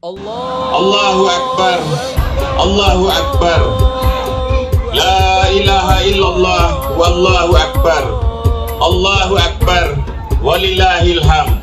Allahu Akbar. Allahu Akbar. La ilaha illallah. Wallahu Akbar. Allahu Akbar. Walillahilham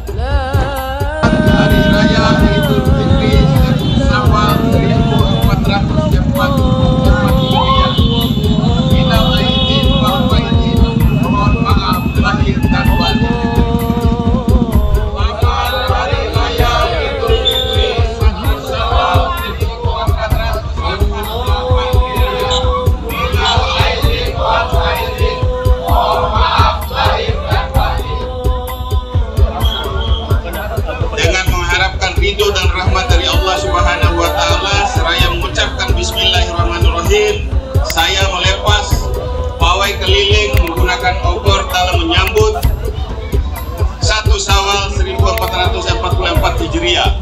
Sang Obor dalam menyambut satu Syawal 1444 Hijriah.